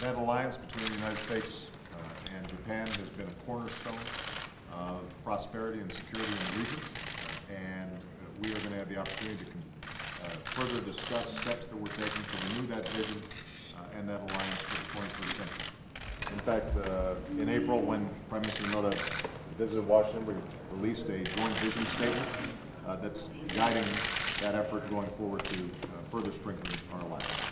that alliance between the United States uh, and Japan has been a cornerstone of prosperity and security in the region. Uh, and uh, we are going to have the opportunity to uh, further discuss steps that we're taking to renew that vision and that alliance for the 21st century. In fact, in April, when Prime Minister Noda visited Washington, we released a joint vision statement that's guiding that effort going forward to further strengthen our alliance.